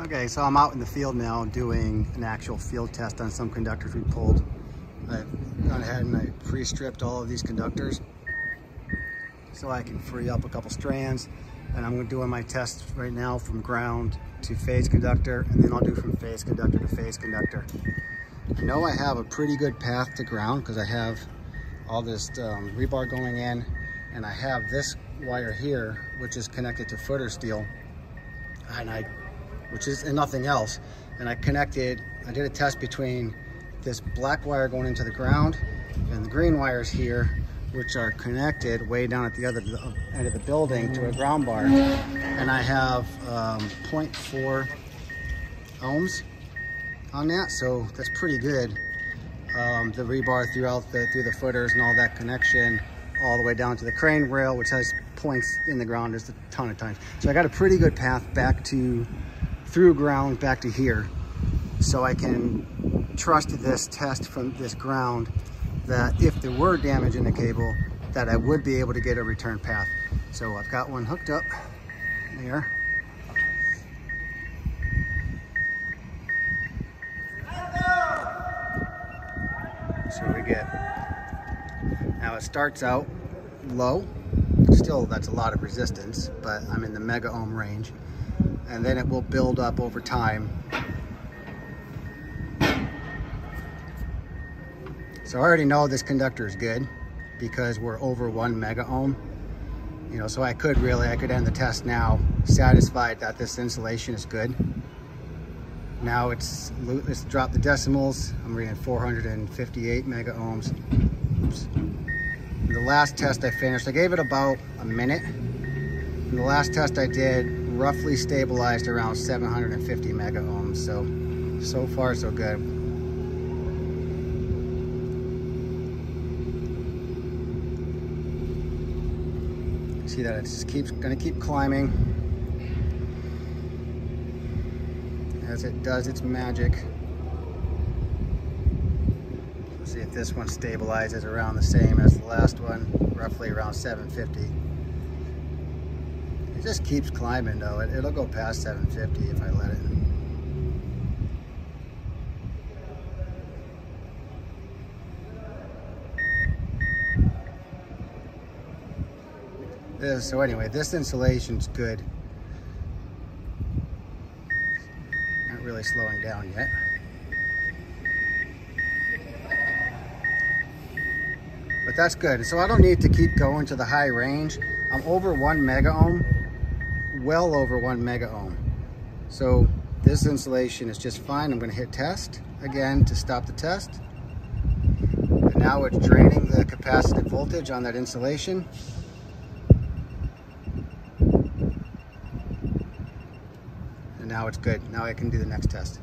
Okay, so I'm out in the field now doing an actual field test on some conductors we pulled. I've gone ahead and I pre-stripped all of these conductors so I can free up a couple strands. And I'm doing my test right now from ground to phase conductor, and then I'll do from phase conductor to phase conductor. I know I have a pretty good path to ground because I have all this um, rebar going in, and I have this wire here, which is connected to footer steel. And I which is and nothing else. And I connected, I did a test between this black wire going into the ground and the green wires here, which are connected way down at the other end of the building to a ground bar. And I have um, 0.4 ohms on that, so that's pretty good. Um, the rebar throughout the, through the footers and all that connection all the way down to the crane rail, which has points in the ground just a ton of times. So I got a pretty good path back to through ground back to here so I can trust this test from this ground that if there were damage in the cable that I would be able to get a return path. So I've got one hooked up there. So we get, now it starts out low, still that's a lot of resistance, but I'm in the mega ohm range and then it will build up over time. So I already know this conductor is good because we're over one mega ohm. You know, so I could really, I could end the test now satisfied that this insulation is good. Now it's, let's drop the decimals. I'm reading 458 mega ohms. Oops. The last test I finished, I gave it about a minute. And the last test I did, roughly stabilized around 750 mega ohms. So, so far so good. See that it just keeps gonna keep climbing as it does its magic. Let's see if this one stabilizes around the same as the last one, roughly around 750. It just keeps climbing though. It, it'll go past 750 if I let it. So anyway, this insulation's good. Not really slowing down yet. But that's good. So I don't need to keep going to the high range. I'm over one mega ohm well over one mega ohm. So this insulation is just fine. I'm gonna hit test again to stop the test. And now it's draining the capacitive voltage on that insulation. And now it's good. Now I can do the next test.